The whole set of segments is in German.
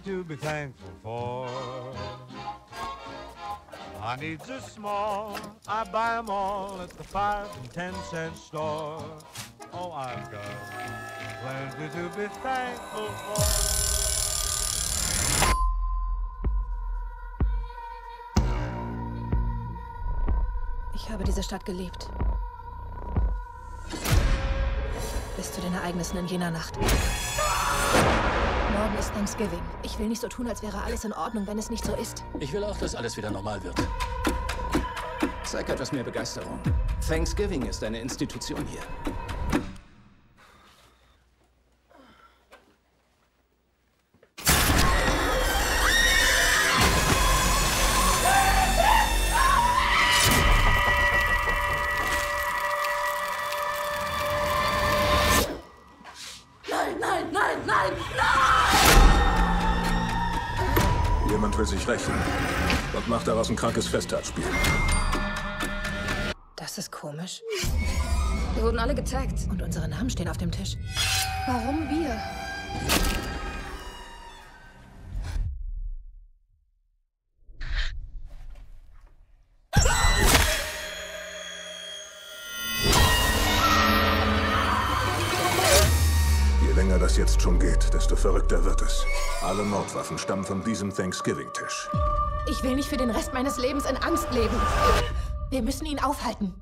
to be thankful for. I needs a small, I buy 'em all at the five and ten cent store. Oh, I've got plenty to be thankful for. Ich habe diese Stadt geliebt. Bis zu den Ereignissen in jener Nacht. Ist Thanksgiving. Ich will nicht so tun, als wäre alles in Ordnung, wenn es nicht so ist. Ich will auch, dass alles wieder normal wird. Zeig etwas mehr Begeisterung. Thanksgiving ist eine Institution hier. Jemand will sich rächen und macht daraus ein krankes Festtagsspiel. Das ist komisch. Wir wurden alle getaggt. Und unsere Namen stehen auf dem Tisch. Warum wir? Länger das jetzt schon geht, desto verrückter wird es. Alle Mordwaffen stammen von diesem Thanksgiving-Tisch. Ich will nicht für den Rest meines Lebens in Angst leben. Wir müssen ihn aufhalten.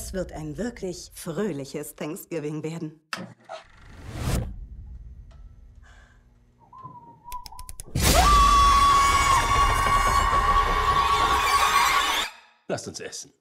Es wird ein wirklich fröhliches Thanksgiving werden. Lasst uns essen.